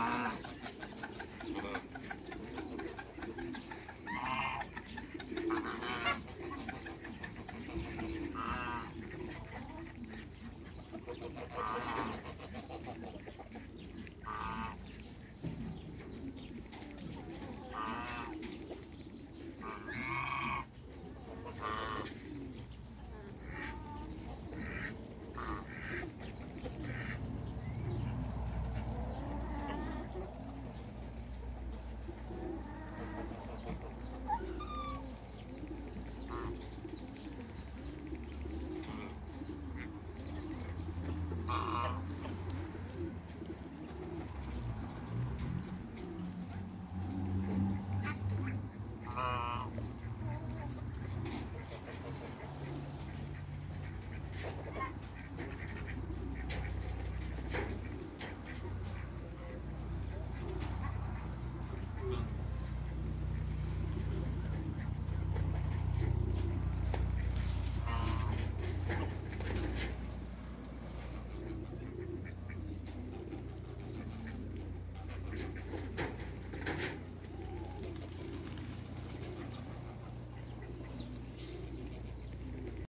Ah.